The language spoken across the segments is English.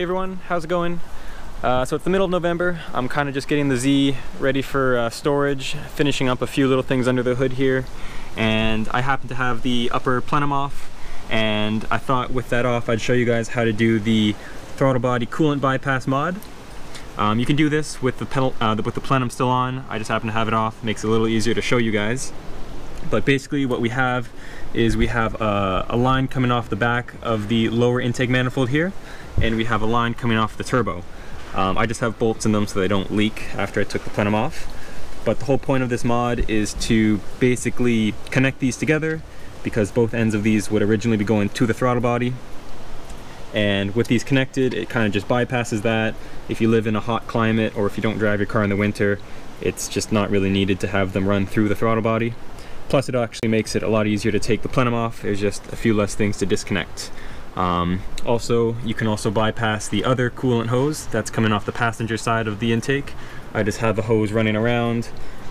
everyone, how's it going? Uh, so it's the middle of November. I'm kind of just getting the Z ready for uh, storage, finishing up a few little things under the hood here. And I happen to have the upper plenum off. And I thought with that off, I'd show you guys how to do the throttle body coolant bypass mod. Um, you can do this with the, uh, with the plenum still on. I just happen to have it off. Makes it a little easier to show you guys. But basically what we have is we have a, a, line coming off the back of the lower intake manifold here, and we have a line coming off the turbo. Um, I just have bolts in them so they don't leak after I took the plenum off. But the whole point of this mod is to basically connect these together because both ends of these would originally be going to the throttle body. And with these connected, it kind of just bypasses that. If you live in a hot climate or if you don't drive your car in the winter, it's just not really needed to have them run through the throttle body. Plus it actually makes it a lot easier to take the plenum off. There's just a few less things to disconnect. Um, also, you can also bypass the other coolant hose that's coming off the passenger side of the intake. I just have a hose running around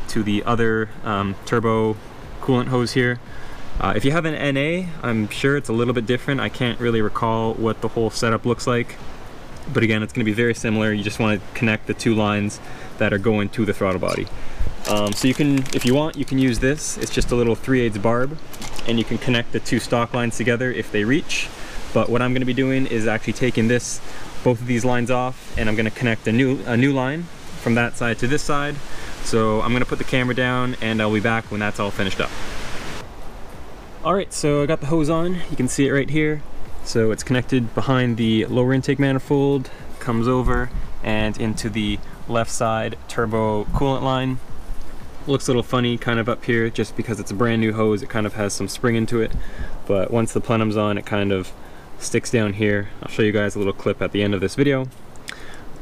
to the other um, turbo coolant hose here. Uh, if you have an NA, I'm sure it's a little bit different. I can't really recall what the whole setup looks like. But again, it's going to be very similar. You just want to connect the two lines that are going to the throttle body. Um, so you can, if you want, you can use this. It's just a little 3 8 barb and you can connect the two stock lines together if they reach. But what I'm gonna be doing is actually taking this, both of these lines off and I'm gonna connect a new, a new line from that side to this side. So I'm gonna put the camera down and I'll be back when that's all finished up. All right, so I got the hose on. You can see it right here. So it's connected behind the lower intake manifold, comes over and into the left side turbo coolant line looks a little funny kind of up here just because it's a brand new hose. It kind of has some spring into it. But once the plenum's on it kind of sticks down here. I'll show you guys a little clip at the end of this video.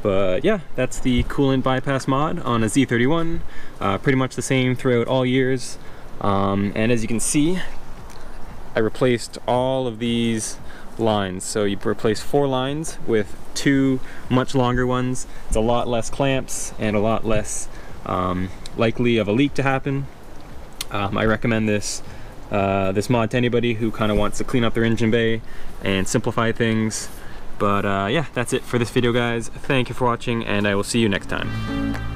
But yeah that's the coolant bypass mod on a Z31 uh, pretty much the same throughout all years. Um, and as you can see I replaced all of these lines. So you replace four lines with two much longer ones. It's a lot less clamps and a lot less um, likely of a leak to happen. Um, I recommend this uh, this mod to anybody who kind of wants to clean up their engine bay and simplify things. But uh, yeah, that's it for this video guys. Thank you for watching and I will see you next time.